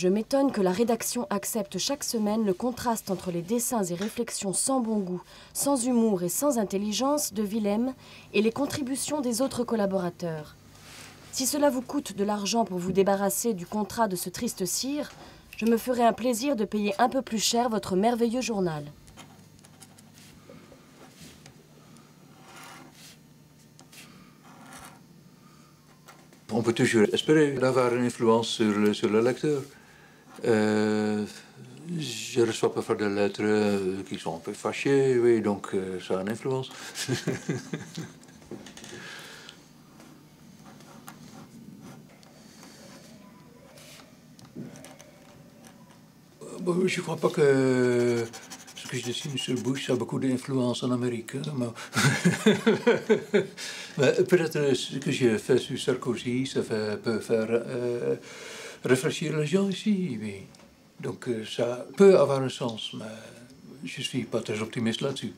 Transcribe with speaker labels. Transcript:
Speaker 1: Je m'étonne que la rédaction accepte chaque semaine le contraste entre les dessins et réflexions sans bon goût, sans humour et sans intelligence de Willem et les contributions des autres collaborateurs. Si cela vous coûte de l'argent pour vous débarrasser du contrat de ce triste cire, je me ferai un plaisir de payer un peu plus cher votre merveilleux journal.
Speaker 2: On peut toujours espérer d'avoir une influence sur sur le lecteur. Euh, je reçois parfois des lettres euh, qui sont un peu fâchées, oui, donc euh, ça a une influence. Je ne crois pas que ce que je dessine sur Bush a beaucoup d'influence en Amérique. hein, peut-être ce que j'ai fait sur Sarkozy, ça fait- peut faire réfléchir les gens ici. oui. Donc euh, ça peut avoir un sens, mais je ne suis pas très optimiste là-dessus.